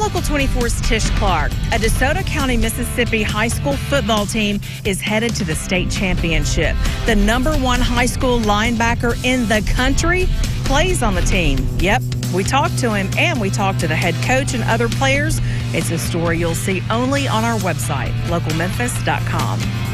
Local 24's Tish Clark. A DeSoto County, Mississippi high school football team is headed to the state championship. The number one high school linebacker in the country plays on the team. Yep, we talked to him and we talked to the head coach and other players. It's a story you'll see only on our website, localmemphis.com.